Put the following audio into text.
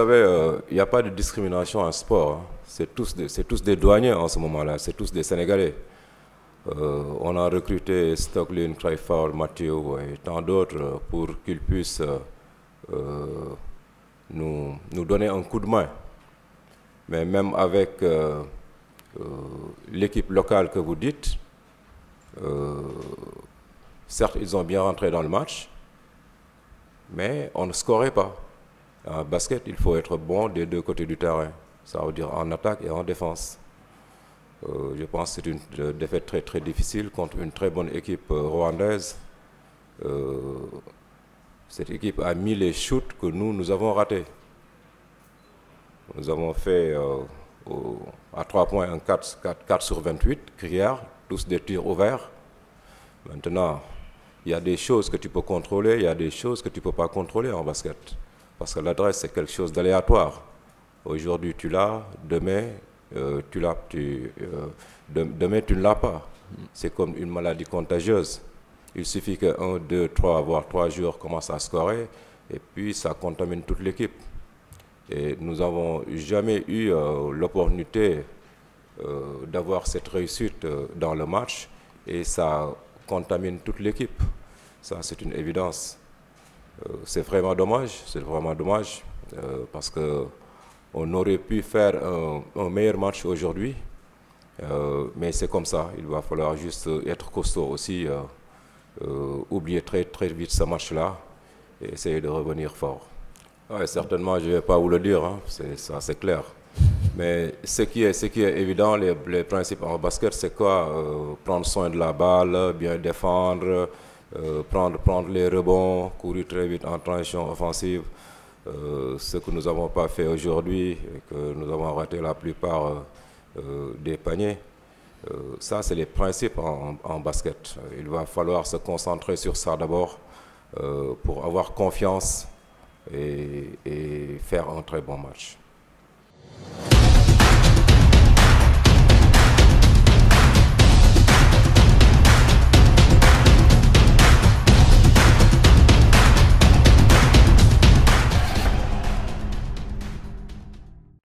savez, il n'y a pas de discrimination en sport. Hein. C'est tous, tous, des douaniers en ce moment-là, c'est tous des Sénégalais. on a recruté Stocklin, Cryford, Mathieu et tant d'autres pour qu'ils puissent nous, nous donner un coup de main. Mais même avec euh, euh, l'équipe locale que vous dites, euh, certes, ils ont bien rentré dans le match, mais on ne scorait pas. En basket, il faut être bon des deux côtés du terrain. Ça veut dire en attaque et en défense. je pense que c'est une défaite très très difficile contre une très bonne équipe rwandaise. cette équipe a mis les shoots que nous, nous avons ratés. Nous avons fait euh, à 3 points un 4, 4, sur 28, criard, tous des tirs ouverts. Maintenant, il y a des choses que tu peux contrôler, il y a des choses que tu ne peux pas contrôler en basket. Parce que l'adresse, c'est quelque chose d'aléatoire. Aujourd'hui, tu l'as, demain, euh, tu l'as, tu, euh, demain, tu ne l'as pas. C'est comme une maladie contagieuse. Il suffit que 1, 2, 3, voire 3 jours commencent à scorer, et puis ça contamine toute l'équipe. Et nous n'avons jamais eu euh, l'opportunité d'avoir cette réussite dans le match et ça contamine toute l'équipe. Ça, c'est une évidence. C'est vraiment dommage, c'est vraiment dommage parce qu'on aurait pu faire un, meilleur match aujourd'hui, mais c'est comme ça. Il va falloir juste être costaud aussi, oublier très très vite ce match-là et essayer de revenir fort. Certainement, je ne vais pas vous le dire, hein. ça c'est clair. Mais ce qui est, ce qui est évident, les, principes en basket, c'est quoi euh, Prendre soin de la balle, bien défendre, euh, prendre, prendre les rebonds, courir très vite en transition offensive. Euh, ce que nous n'avons pas fait aujourd'hui et que nous avons raté la plupart des paniers. ça, c'est les principes en, basket. Il va falloir se concentrer sur ça d'abord pour avoir confiance et faire un très bon match.